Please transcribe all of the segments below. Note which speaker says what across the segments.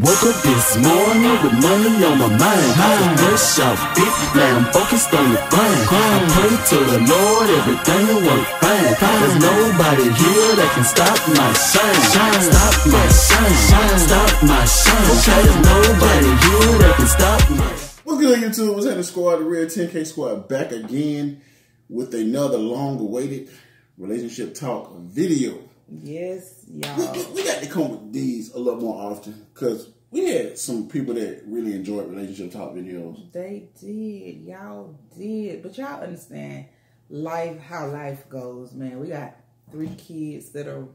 Speaker 1: woke up this morning with money on my mind. I'm fresh off big, now I'm focused on the grind. I pray to the Lord, everything will work fine. There's nobody here that can stop my shine. Stop my shine, stop my shine. There's nobody here that can stop my
Speaker 2: What's good, YouTube? What's happening, squad? The Real TNK Squad back again with another long-awaited relationship talk video.
Speaker 3: Yes,
Speaker 2: We,
Speaker 3: y'all.
Speaker 2: we- we got to come with these a lot more often because we had some people that really enjoyed relationship talk videos.
Speaker 3: They did. Y'all did. But y'all understand life, how life goes, man. We got three kids that are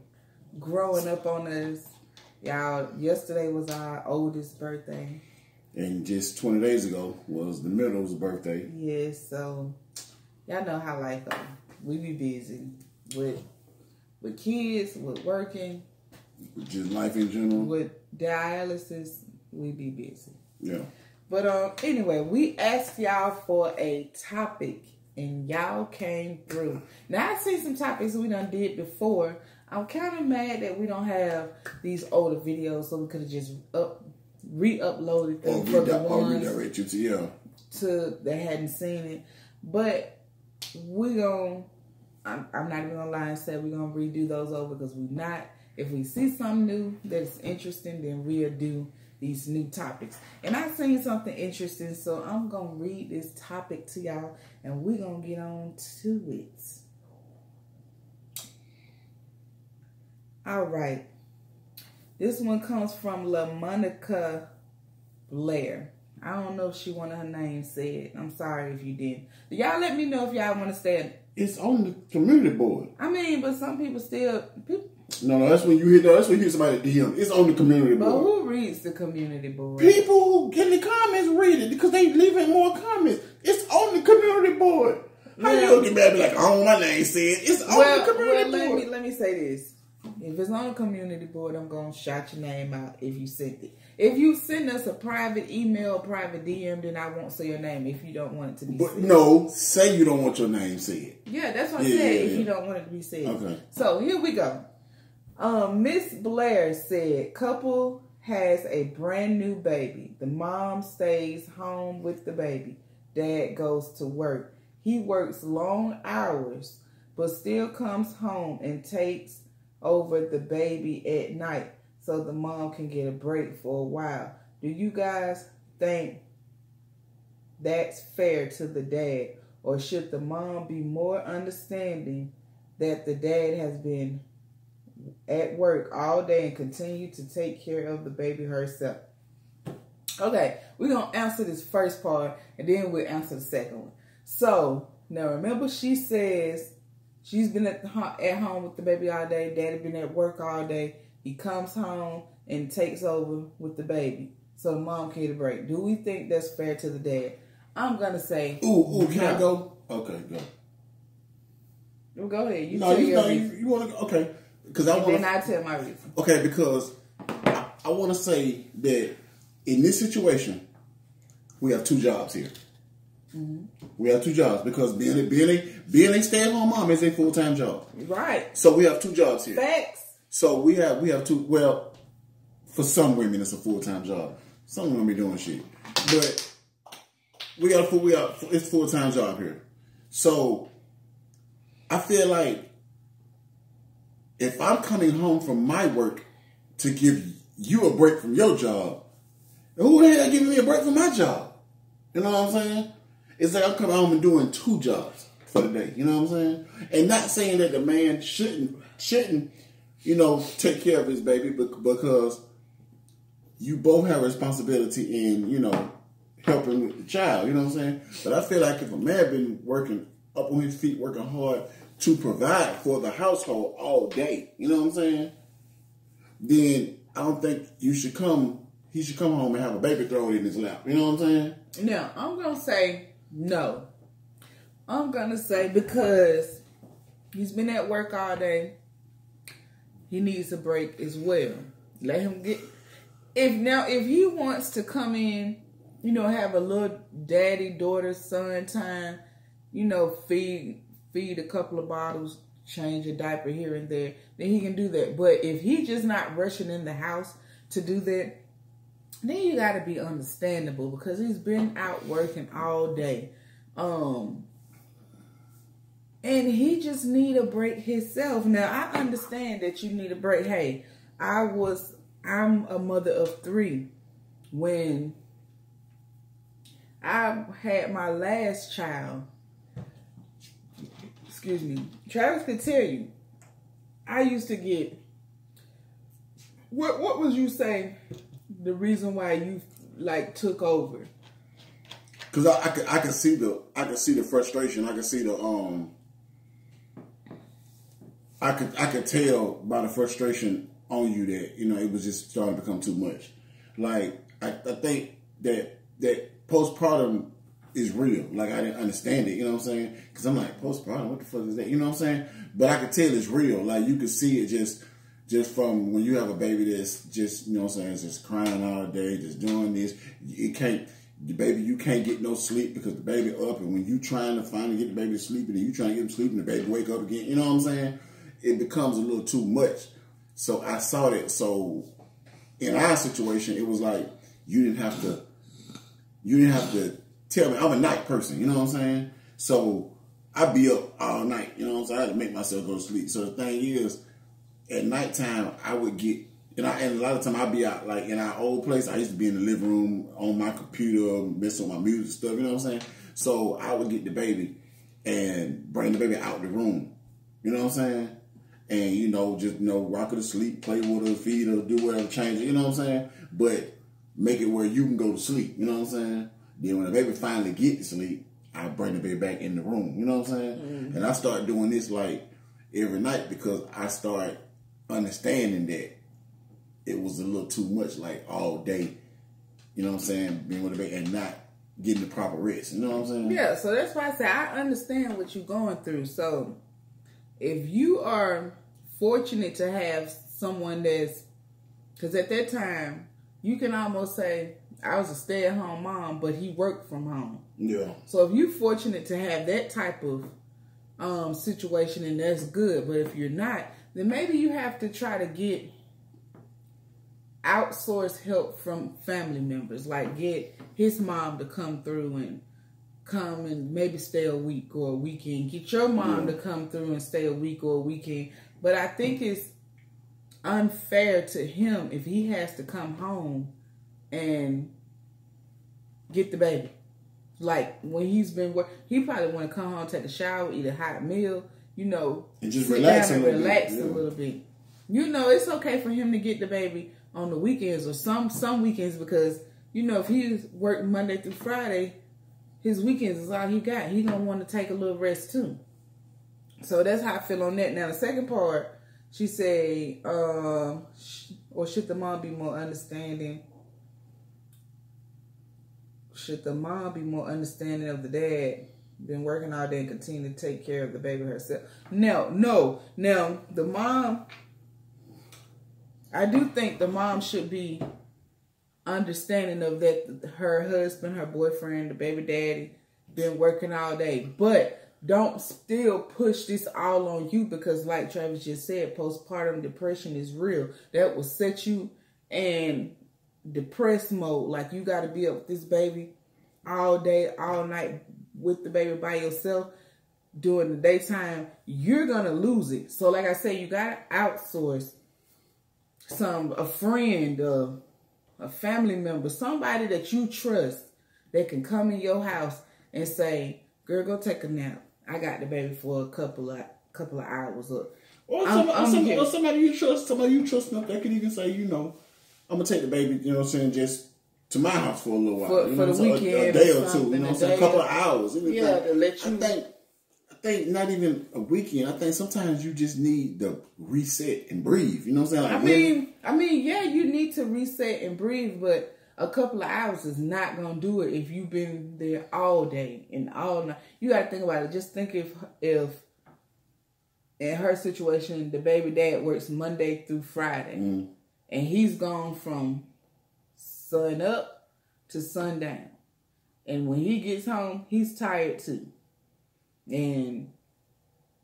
Speaker 3: growing up on us. Y'all, yesterday was our oldest birthday.
Speaker 2: And just 20 days ago was the middle's birthday.
Speaker 3: Yes, so y'all know how life goes. We be busy with with kids, with working,
Speaker 2: Just life in general.
Speaker 3: with dialysis. We be busy.
Speaker 2: Yeah.
Speaker 3: But um, anyway, we asked y'all for a topic, and y'all came through. Now I seen some topics we done did before. I'm kind of mad that we don't have these older videos, so we could have just up re-uploaded
Speaker 2: Or,
Speaker 3: them for the
Speaker 2: redi- or
Speaker 3: ones
Speaker 2: redirect you to, yeah.
Speaker 3: to that hadn't seen it. But we gon' I'm, I'm not even gonna lie and say we're gonna redo those over because we're not. If we see something new that's interesting, then we'll do these new topics. And I seen something interesting, so I'm gonna read this topic to y'all, and we're gonna get on to it. All right. This one comes from LaMonica Blair. I don't know if she wanted her name said. I'm sorry if you didn't. Y'all let me know if y'all want to stay.
Speaker 2: It's on the community board.
Speaker 3: I mean, but some people still. People,
Speaker 2: No, no, that's when you hear that's when you hear somebody DM. It's on the community
Speaker 3: but
Speaker 2: board.
Speaker 3: who reads the community board?
Speaker 2: People who get in the comments read it because they leave in more comments. It's on the community board. How you
Speaker 3: Yeah.
Speaker 2: gonna get mad be like, want my name said? It's on
Speaker 3: Well,
Speaker 2: the community
Speaker 3: well, let
Speaker 2: board.
Speaker 3: me let me say this. If it's on the community board, I'm gonna shout your name out if you sent it. If you send us a private email, private DM, then I won't say your name if you don't want it to be
Speaker 2: But
Speaker 3: said.
Speaker 2: no, say you don't want your name said.
Speaker 3: Yeah, that's what I said.
Speaker 2: yeah,
Speaker 3: If you don't want it to be said.
Speaker 2: Okay.
Speaker 3: So here we go. Um, Miss Blair said, couple has a brand new baby. The mom stays home with the baby. Dad goes to work. He works long hours, but still comes home and takes over the baby at night so the mom can get a break for a while. Do you guys think that's fair to the dad? Or should the mom be more understanding that the dad has been at work all day and continue to take care of the baby herself? Okay, we're gonna answer this first part and then we'll answer the second one. So now remember, she says she's been at the, at home with the baby all day. Daddy been at work all day. He comes home and takes over with the baby, so the mom can get a break. Do we think that's fair to the dad? I'm gonna say,
Speaker 2: Ooh, ooh, can I go? Okay, go.
Speaker 3: well, go ahead. You
Speaker 2: no,
Speaker 3: tell
Speaker 2: you,
Speaker 3: your
Speaker 2: no, you,
Speaker 3: reason.
Speaker 2: you want to? go Okay, because I
Speaker 3: And then I tell my reason.
Speaker 2: Okay, because I, I want to say that in this situation, we have two jobs here. Mm-hmm. We have two jobs because being a, being a, being a stay at home mom is a full time job.
Speaker 3: Right.
Speaker 2: So we have two jobs here.
Speaker 3: Facts.
Speaker 2: So we have we have two. Well, for some women, it's a full time job. Some women be doing shit, but we got full. We got it's full time job here. So I feel like if I'm coming home from my work to give you a break from your job, who the hell giving me a break from my job? You know what I'm saying? It's like I'm coming home and doing two jobs for the day. You know what I'm saying? And not saying that the man shouldn't shouldn't you know take care of his baby, bec- because you both have responsibility in you know helping with the child. You know what I'm saying? But I feel like if a man been working up on his feet, working hard to provide for the household all day, you know what I'm saying? Then I don't think you should come. He should come home and have a baby thrown in his lap. You know what I'm saying?
Speaker 3: Now, I'm to say no. I'm going to say because he's been at work all day, he needs a break as well. Let him get. If now, if he wants to come in, you know, have a little daddy, daughter, son time, you know, feed feed a couple of bottles, change a diaper here and there, then he can do that. But if he just not rushing in the house to do that, then you got to be understandable because he's been out working all day. Um, and he just need a break himself. Now I understand that you need a break. Hey, I was I'm a mother of three. When I had my last child, excuse me, Travis could tell you, I used to get what what was you say the reason why you like took over?
Speaker 2: Cause I, I I could see the I could see the frustration. I could see the um. I could I could tell by the frustration on you that you know it was just starting to become too much. Like I, I think that that postpartum is real. Like I didn't understand it. You know what I'm saying? Because I'm like postpartum. What the fuck is that? You know what I'm saying? But I could tell it's real. Like you could see it just just from when you have a baby that's just you know what I'm saying, just crying all day, just doing this. You can't. The baby, you can't get no sleep because the baby up, and when you trying to finally get the baby to sleep, and you trying to get him sleeping, the baby wake up again. You know what I'm saying? It becomes a little too much. So I saw that. So in our situation, it was like you didn't have to, you didn't have to tell me. I'm a night person. You know what I'm saying? So I'd be up all night. You know what I'm saying? I had to make myself go to sleep. So the thing is, at nighttime, I would get, and, I, and a lot of time I'd be out, like in our old place, I used to be in the living room on my computer, messing with my music stuff, you know what I'm saying? So I would get the baby and bring the baby out the room, you know what I'm saying? And, you know, just, you know, rock her to sleep, play with her, feed her, do whatever, change it, you know what I'm saying? But make it where you can go to sleep, you know what I'm saying? Then when the baby finally get to sleep, I bring the baby back in the room, you know what I'm saying? Mm-hmm. And I start doing this like every night because I start understanding that it was a little too much, like all day. You know what I'm saying? Being with the baby and not getting the proper rest. You know what I'm saying?
Speaker 3: Yeah. So that's why I say I understand what you're going through. So if you are fortunate to have someone that's, because at that time you can almost say I was a stay-at-home mom, but he worked from home.
Speaker 2: Yeah.
Speaker 3: So if you're fortunate to have that type of um, situation, and that's good. But if you're not, then maybe you have to try to get outsource help from family members, like get his mom to come through and come and maybe stay a week or a weekend. Get your mom yeah. to come through and stay a week or a weekend. But I think it's unfair to him if he has to come home and get the baby. Like when he's been work, he probably want to come home, take a shower, eat a hot meal, you know,
Speaker 2: and just relax
Speaker 3: and relax
Speaker 2: a
Speaker 3: little bit. You know, it's okay for him to get the baby on the weekends or some some weekends because you know if he's worked Monday through Friday, his weekends is all he got. He gonna want to take a little rest too. So that's how I feel on that. Now the second part, she said, uh, or should the mom be more understanding? Should the mom be more understanding of the dad? been working all day and continue to take care of the baby herself. No, no. Now, the mom, I do think the mom should be understanding of that her husband, her boyfriend, the baby daddy, been working all day. But don't still push this all on you because like Travis just said, postpartum depression is real. That will set you in depressed mode. Like you gotta be up with this baby all day, all night, with the baby by yourself during the daytime, you're gonna lose it. So, like I say, you gotta outsource some a friend, a, a family member, somebody that you trust that can come in your house and say, "Girl, go take a nap. I got the baby for a couple of couple of hours." Up.
Speaker 2: Or, I'm, I'm or somebody you trust, somebody you trust enough that can even say, you know, I'm gonna take the baby. You know what I'm saying? Just to my house for a little while.
Speaker 3: For,
Speaker 2: you
Speaker 3: know,
Speaker 2: for
Speaker 3: the weekend,
Speaker 2: a, a, day or two. You know, what I'm saying a couple of hours.
Speaker 3: Yeah, to let you.
Speaker 2: I think, I think not even a weekend. I think sometimes you just need to reset and breathe. You know what I'm saying? Like
Speaker 3: I mean, I mean, yeah, you need to reset and breathe, but a couple of hours is not gonna do it if you've been there all day and all night. You gotta think about it. Just think if if in her situation, the baby dad works Monday through Friday, mm. and he's gone from sun up to sundown. And when he gets home, he's tired too. And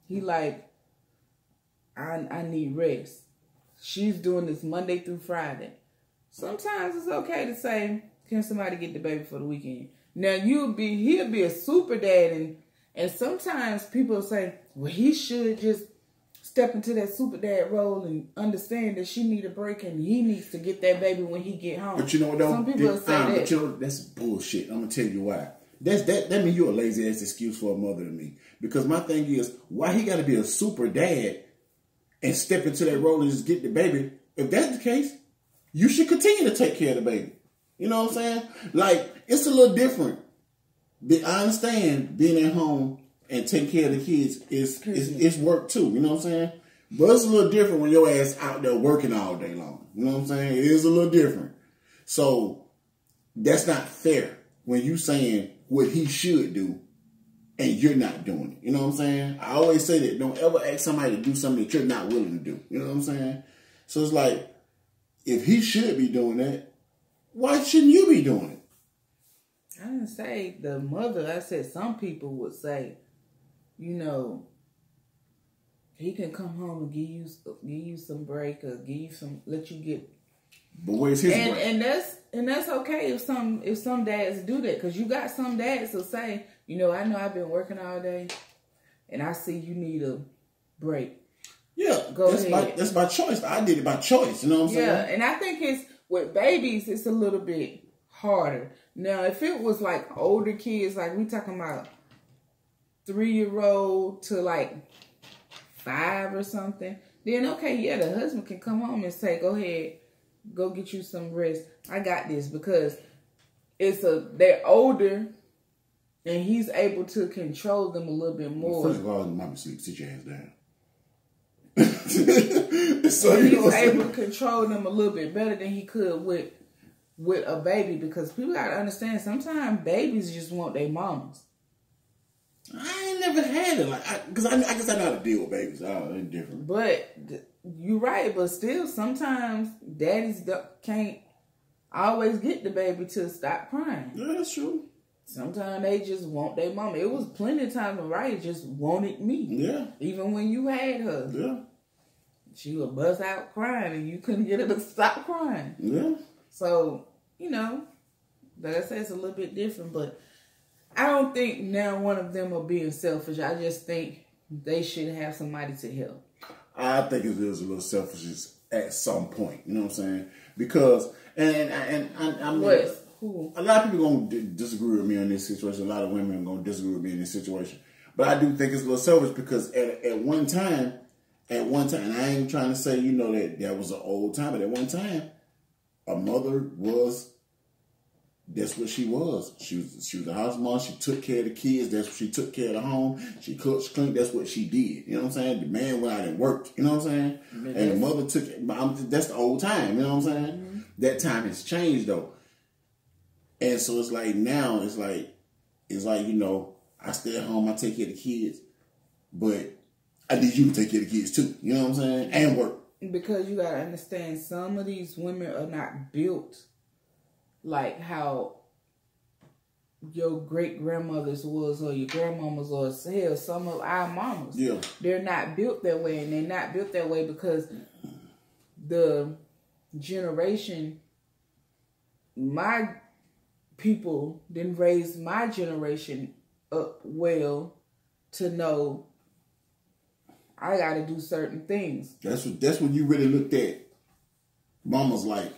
Speaker 3: he like, I I need rest. She's doing this Monday through Friday. Sometimes it's okay to say, "Can somebody get the baby for the weekend?" Now you'll be he'll be a super dad, and and sometimes people say, "Well, he should just." Step into that super dad role and understand that she need a break and he needs to get that baby when he get home.
Speaker 2: But you know what though?
Speaker 3: Some people
Speaker 2: That-
Speaker 3: say
Speaker 2: uh,
Speaker 3: that.
Speaker 2: But you know, that's bullshit. I'm gonna tell you why. That's that that means you're a lazy ass excuse for a mother to me. Because my thing is, why he gotta be a super dad and step into that role and just get the baby? If that's the case, you should continue to take care of the baby. You know what I'm saying? Like, it's a little different. I understand being at home and taking care of the kids is is, is work too. You know what I'm saying? But it's a little different when your ass out there working all day long. You know what I'm saying? It is a little different. So that's not fair when you saying what he should do and you're not doing it. You know what I'm saying? I always say that don't ever ask somebody to do something that you're not willing to do. You know what I'm saying? So it's like if he should be doing that, why shouldn't you be doing it?
Speaker 3: I didn't say the mother. I said some people would say, you know, he can come home and give you give you some break or give you some let you get
Speaker 2: But where's his
Speaker 3: and
Speaker 2: break?
Speaker 3: and that's and that's okay if some if some dads do that because you got some dads who say, you know, I know I've been working all day, and I see you need a break.
Speaker 2: Yeah,
Speaker 3: Go
Speaker 2: that's my that's my choice. I did it by choice. You know what I'm
Speaker 3: Yeah,
Speaker 2: saying?
Speaker 3: Yeah, and I think it's with babies, it's a little bit harder. Now, if it was like older kids, like we talking about three year old to like five or something, then okay, yeah, the husband can come home and say, "Go ahead, go get you some rest. I got this," because it's a they're older, and he's able to control them a little bit more.
Speaker 2: First of all, mama sleep, sit your ass down. so you
Speaker 3: he's
Speaker 2: what I'm saying?
Speaker 3: able to control them a little bit better than he could with with a baby because people gotta understand sometimes babies just want their mamas.
Speaker 2: I ain't never had it like because I, I, guess I know how to deal with babies. Oh, they're different.
Speaker 3: But you're right, but still sometimes daddies can't always get the baby to stop crying.
Speaker 2: Yeah, that's true.
Speaker 3: Sometimes they just want their mama. It was plenty of times when Raya just wanted me.
Speaker 2: Yeah,
Speaker 3: Even when you had her,
Speaker 2: yeah,
Speaker 3: she would bust out crying and you couldn't get her to stop crying.
Speaker 2: yeah.
Speaker 3: So, you know, like I said, it's a little bit different, but I don't think now one of them are being selfish. I just think they should have somebody to help.
Speaker 2: I think it is a little selfish at some point. You know what I'm saying? Because and and, and I mean,
Speaker 3: What? Who?
Speaker 2: a lot of people gonna d- disagree with me on this situation. A lot of women are gonna disagree with me in this situation. But I do think it's a little selfish because at at one time, at one time, and I ain't trying to say you know that that was an old time, but at one time, a mother was. That's what she was. She was she was a house mom. She took care of the kids. That's what she took care of the home. She cooked, she cleaned. That's what she did. You know what I'm saying? The man went out and worked. You know what I'm saying? And the mother took. I'm- That's the old time. You know what I'm saying? That time has changed though. And so it's like now it's like it's like you know I stay at home. I take care of the kids, but I need you to take care of the kids too. You know what I'm saying? And work.
Speaker 3: Because you gotta understand, some of these women are not built like how your great grandmothers was, or your grandmamas, or hell, some of our mamas.
Speaker 2: Yeah.
Speaker 3: they're not built that way and they're not built that way because the generation my people didn't raise my generation up well to know I got to do certain things.
Speaker 2: That's what that's when you really looked at mama's like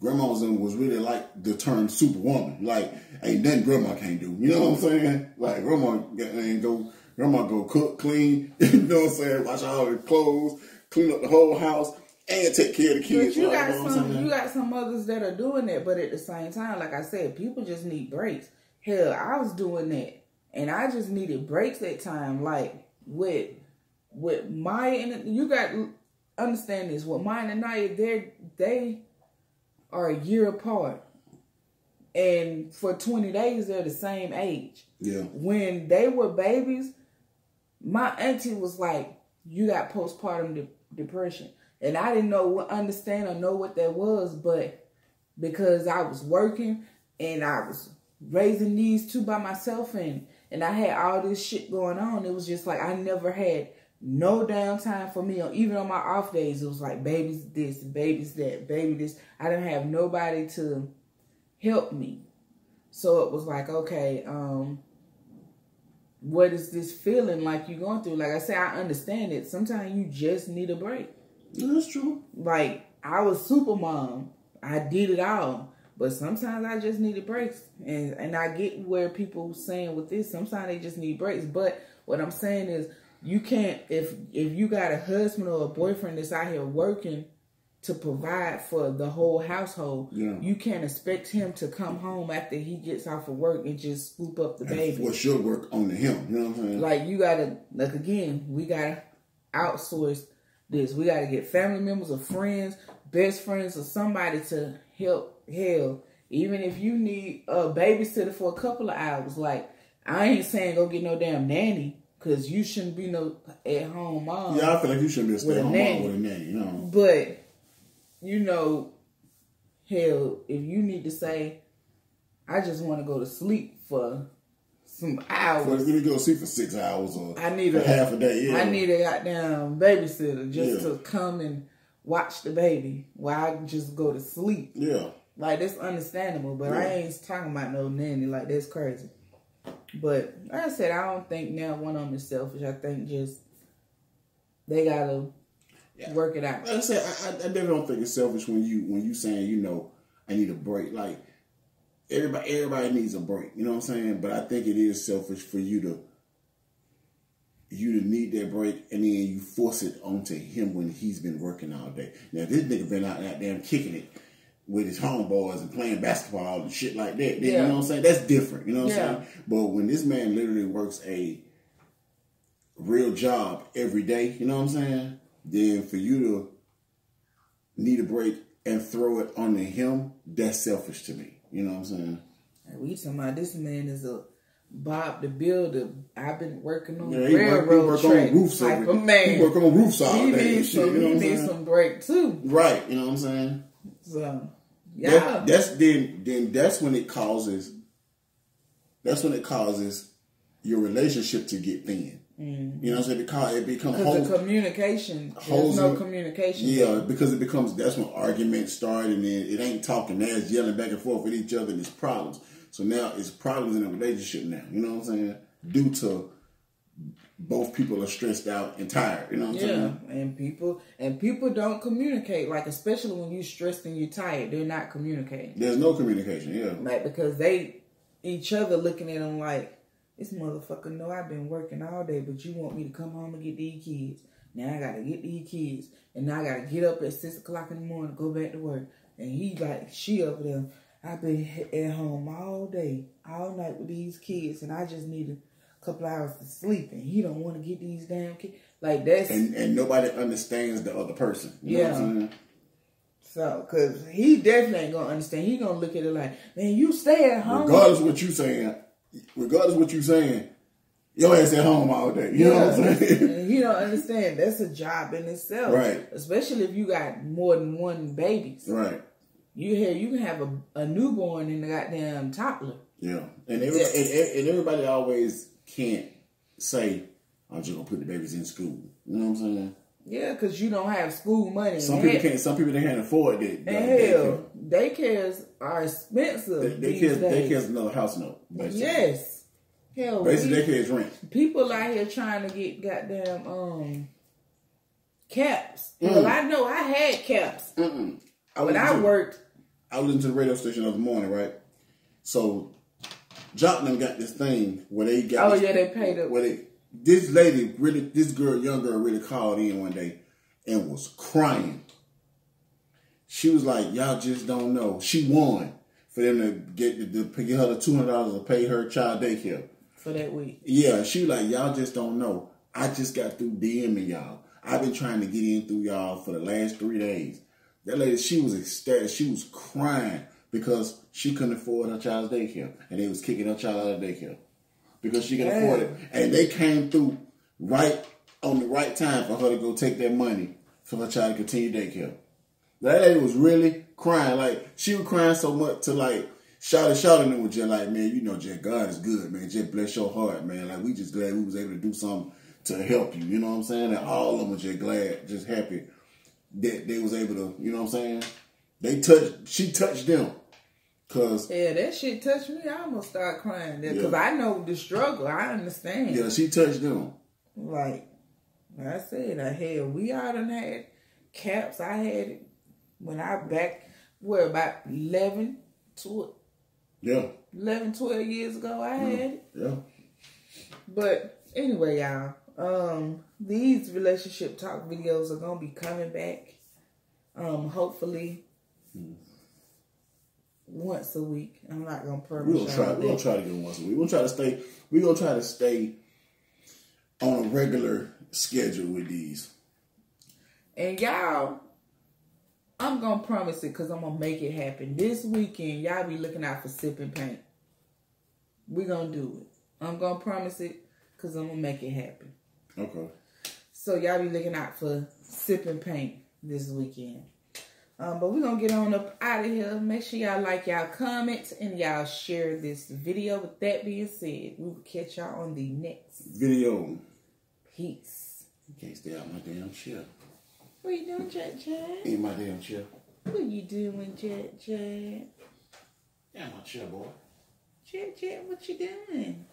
Speaker 2: grandma's and was really like the term superwoman. Like ain't nothing grandma can't do. You know what I'm saying? Like grandma ain't go grandma go cook, clean, you know what I'm saying, wash all the clothes, clean up the whole house, and take care of the
Speaker 3: But
Speaker 2: kids.
Speaker 3: you
Speaker 2: like,
Speaker 3: got
Speaker 2: know what I'm
Speaker 3: some you got some mothers that are doing that, but at the same time, like I said, people just need breaks. Hell, I was doing that, and I just needed breaks at time. Like with with Maya and you got understand this. With Maya and Naya, they they are a year apart, and for twenty days they're the same age
Speaker 2: Yeah.
Speaker 3: when they were babies, my auntie was like, "You got postpartum de- depression," and I didn't know what understand or know what that was, but because I was working and I was raising these two by myself and and I had all this shit going on, it was just like I never had no downtime for me. Even on my off days, it was like babies this, babies that, baby this. I didn't have nobody to help me. So it was like, okay, um, what is this feeling like you're going through? Like I said, I understand it. Sometimes you just need a break.
Speaker 2: That's true.
Speaker 3: Like I was super mom. I did it all. But sometimes I just needed breaks. And and I get where people saying with this, sometimes they just need breaks. But what I'm saying is you can't if if you got a husband or a boyfriend that's out here working to provide for the whole household,
Speaker 2: Yeah.
Speaker 3: you can't expect him to come home after he gets off of work and just scoop up the baby.
Speaker 2: What's your work on him? You know what I'm saying?
Speaker 3: Like you gotta like again, we gotta outsource this. We gotta get family members or friends, best friends or somebody to help hell. Even if you need a babysitter for a couple of hours, like I ain't saying go get no damn nanny, cause you shouldn't be no at home mom.
Speaker 2: yeah, I feel like you shouldn't be a stay
Speaker 3: With a
Speaker 2: home
Speaker 3: nanny.
Speaker 2: mom with a nanny. You know.
Speaker 3: But you know, hell, if you need to say, I just want to go to sleep for some hours.
Speaker 2: Well, if you go sleep for six hours or
Speaker 3: I need a
Speaker 2: half a day, yeah.
Speaker 3: I need a goddamn babysitter just
Speaker 2: Yeah.
Speaker 3: to come and watch the baby while I just go to sleep.
Speaker 2: Yeah.
Speaker 3: Like that's understandable, but I ain't talking about no nanny. Like that's crazy. But like I said, I don't think now one of them is selfish. I think just they gotta
Speaker 2: Yeah.
Speaker 3: work it out.
Speaker 2: Like I said, I, I, I definitely don't think it's selfish when you when you saying you know I need a break. Like everybody everybody needs a break. You know what I'm saying? But I think it is selfish for you to you to need that break and then you force it onto him when he's been working all day. Now this nigga been out there damn kicking it with his homeboys and playing basketball and shit like that. Then,
Speaker 3: Yeah.
Speaker 2: You know what I'm saying? That's different. You know what
Speaker 3: Yeah.
Speaker 2: I'm saying? But when this man literally works a real job every day, you know what I'm saying? Then for you to need a break and throw it onto him, that's selfish to me. You know what I'm saying?
Speaker 3: And we talking about this man is a Bob the Builder. I've been working on
Speaker 2: Yeah, he work, he
Speaker 3: railroad
Speaker 2: work
Speaker 3: track
Speaker 2: on roofs
Speaker 3: type
Speaker 2: every,
Speaker 3: of man.
Speaker 2: He work on roofs all
Speaker 3: he
Speaker 2: day. and
Speaker 3: needs
Speaker 2: shit,
Speaker 3: some.
Speaker 2: you know
Speaker 3: he needs some break too.
Speaker 2: Right, you know what I'm saying?
Speaker 3: So yeah,
Speaker 2: That, that's then then that's when it causes that's when it causes your relationship to get thin. Mm-hmm. You know what I'm saying? Because it becomes
Speaker 3: because
Speaker 2: whole,
Speaker 3: the communication. There's no communication.
Speaker 2: Yeah, because it becomes that's when arguments start, and then it ain't talking. Now it's yelling back and forth with each other, and it's problems. So now it's problems in a relationship. Now you know what I'm saying? Due to both people are stressed out and tired. You know what I'm
Speaker 3: Yeah,
Speaker 2: saying?
Speaker 3: and people and people don't communicate. Like especially when you're stressed and you're tired, they're not communicating.
Speaker 2: There's no communication. Yeah,
Speaker 3: Like because they each other looking at them like this motherfucker know I've been working all day, but you want me to come home and get these kids. Now I gotta get these kids, and now I gotta get up at six o'clock in the morning, go back to work. And he like she over there. I've been at home all day, all night with these kids, and I just need a couple hours to sleep. And he don't want to get these damn kids. Like that's
Speaker 2: and and nobody understands the other person. You know what I'm saying?
Speaker 3: so because he definitely ain't gonna understand. He gonna look at it like, man, you stay at home.
Speaker 2: Regardless of what you saying, regardless of what you saying, your ass at home all day. You know what I'm saying?
Speaker 3: He don't understand that's a job in itself.
Speaker 2: Right.
Speaker 3: Especially if you got more than one baby,
Speaker 2: right.
Speaker 3: You hear you can have a, a newborn and a goddamn toddler.
Speaker 2: Yeah, and, every, and and everybody always can't say, "I'm just gonna put the babies in school." You know what I'm saying?
Speaker 3: Yeah, because you don't have school money.
Speaker 2: Some people can't. Some people they can't afford that.
Speaker 3: And hell, daycares are expensive.
Speaker 2: They,
Speaker 3: these days.
Speaker 2: daycare's another house note. Basically.
Speaker 3: Yes. Hell,
Speaker 2: Basically,
Speaker 3: we-
Speaker 2: daycare is rent.
Speaker 3: people out here trying to get goddamn um caps.
Speaker 2: Mm.
Speaker 3: Well, I know I had caps
Speaker 2: Mm-mm. I
Speaker 3: when I
Speaker 2: to-
Speaker 3: worked.
Speaker 2: I was listening to the radio station the other morning, right? So, Them got this thing where they got.
Speaker 3: Oh
Speaker 2: this-
Speaker 3: yeah, they paid up.
Speaker 2: Where they, this lady really, this girl, young girl, really called in one day and was crying. She was like, "Y'all just don't know." She won for them to get to, to get her the two hundred dollars to pay her child daycare.
Speaker 3: for that week.
Speaker 2: Yeah, she was like, y'all just don't know. I just got through DMing y'all. I've been trying to get in through y'all for the last three days. That lady, she was ecstatic. She was crying because she couldn't afford her child's daycare. And they was kicking her child out of daycare. Because she could afford it. And they came through right on the right time for her to go take that money for her child to continue daycare. That lady was really crying. Like she was crying so much to like shout it, shouting them with just like, man, you know, just God is good, man. Just bless your heart, man. Like we just glad we was able to do something to help you. You know what I'm saying? And all of them are just glad, just happy that they was able to. You know what I'm saying? They touched. She touched them. Cause
Speaker 3: Yeah, that shit touched me. I almost started crying there because
Speaker 2: Yeah.
Speaker 3: I know the struggle. I understand.
Speaker 2: yeah, she touched them.
Speaker 3: Like like I said, I had we all done had caps. I had it when I back where about 11, tw-
Speaker 2: Yeah,
Speaker 3: 11 12 years ago. I had it.
Speaker 2: yeah.
Speaker 3: But anyway, y'all, um, these relationship talk videos are gonna be coming back. Um, hopefully once a week. I'm not gonna promise
Speaker 2: We're gonna try. Gonna try to get once a week. Gonna try to stay. We're gonna try to stay on a regular schedule with these.
Speaker 3: And y'all, I'm gonna promise it because I'm gonna make it happen. This weekend, y'all be looking out for sipping paint. We gonna do it. I'm gonna promise it because I'm gonna make it happen.
Speaker 2: Okay.
Speaker 3: So y'all be looking out for sipping paint this weekend. Um, but we're gonna get on up out of here. Make sure y'all like y'all comments and y'all share this video. With that being said, we will catch y'all on the next.
Speaker 2: Video.
Speaker 3: Peace.
Speaker 2: You can't stay out my damn chair.
Speaker 3: What you doing, Jet Jet?
Speaker 2: In my damn chair.
Speaker 3: What you doing, Jet Jet?
Speaker 2: Yeah, my chair, boy.
Speaker 3: Jet Jet, what you doing?